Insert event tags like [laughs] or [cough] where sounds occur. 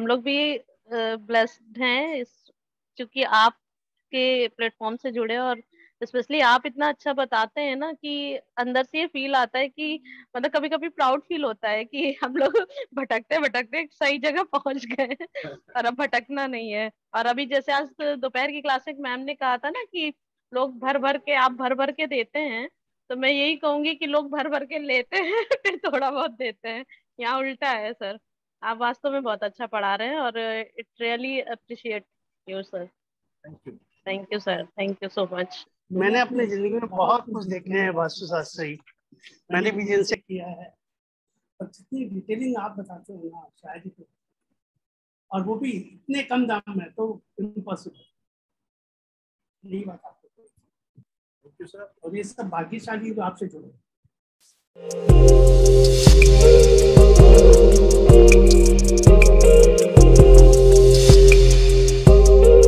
हम लोग भी ब्लेस्ड हैं इस क्योंकि आपके प्लेटफॉर्म से जुड़े और स्पेशली आप इतना अच्छा बताते हैं ना कि अंदर से ये फील आता है कि मतलब कभी कभी प्राउड फील होता है कि [laughs] हम लोग भटकते भटकते सही जगह पहुँच गए [laughs] और अब भटकना नहीं है। और अभी जैसे आज दोपहर की क्लास में मैम ने कहा था ना कि लोग भर भर के, आप भर भर के देते हैं तो मैं यही कहूँगी कि लोग भर भर के लेते हैं, [laughs] फिर थोड़ा बहुत देते हैं। यहाँ उल्टा है, सर। आप वास्तव में बहुत अच्छा पढ़ा रहे हैं और it really appreciate you sir. Thank you thank you sir. Thank you so much मैंने अपनी ज़िंदगी में बहुत कुछ देखे हैं वास्तुशास्त्र ही मैंने भी जिनसे किया है। और जितनी डिटेलिंग आप बताते हो ना शायद ही और वो भी इतने कम दाम में तो इम्पॉसिबल नहीं बात और ये सब भाग्यशाली आपसे जुड़े।